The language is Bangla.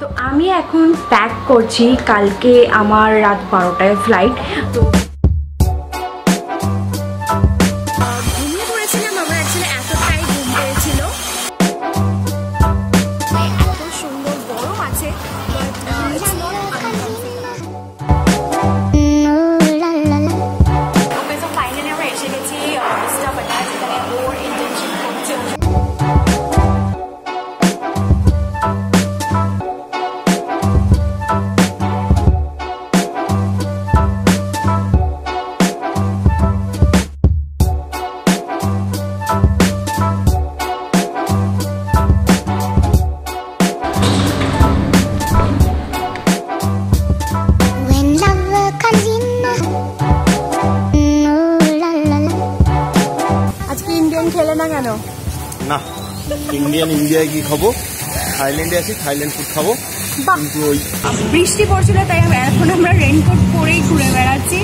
তো আমি এখন প্যাক করছি। কালকে আমার রাত বারোটায় ফ্লাইট তো ইন্ডিয়ান খেলে না কেন? না ইন্ডিয়ান ইন্ডিয়ায় কি খাব? থাইল্যান্ডে আছি থাইল্যান্ড ফুড খাব। বাহ। কিন্তু ওই বৃষ্টি পড়ছিল তাই এখন আমরা রেনকোট পরেই ঘুরে বেড়াচ্ছি।